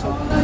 Dá